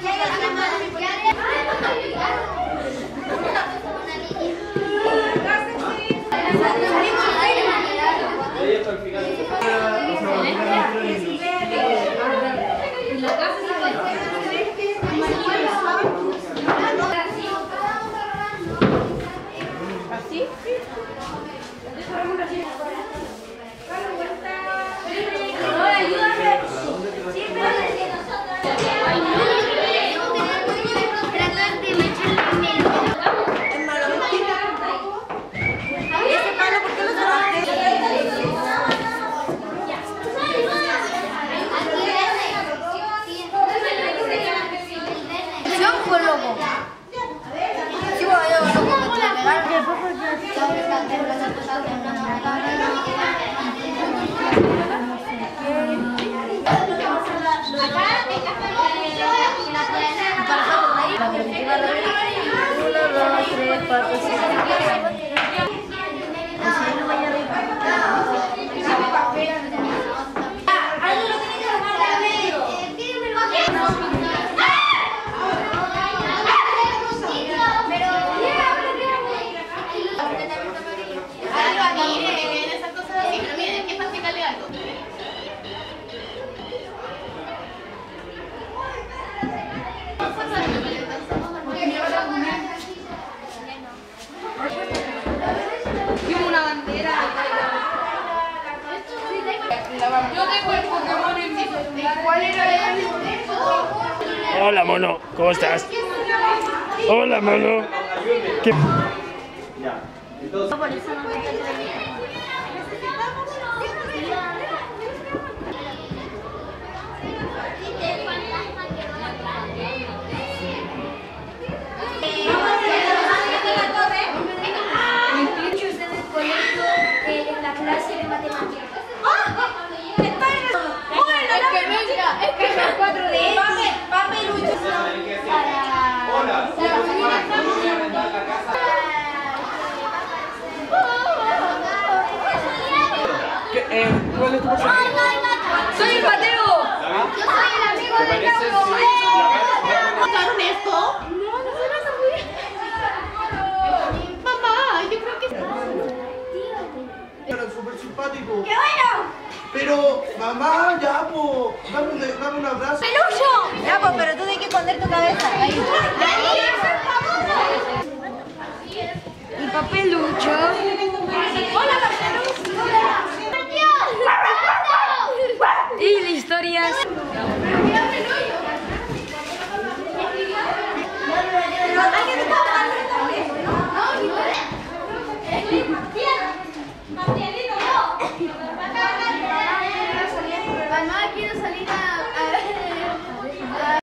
Yeah. Uno, dos. Hola, mono. ¿Cómo estás? Hola, mono. ¿Qué- en ¡Soy el Mateo! Yo soy el amigo de Leo. ¿Están honesto? No, no se vas a. Mamá, yo creo que... Era súper simpático. ¡Qué bueno! Pero, mamá, ya, po, dame un, dame un abrazo. ¡Pelucho! Ya, po, pero tú tienes que esconder tu cabeza. Ahí. ¡Ahí, es el papelucho! people.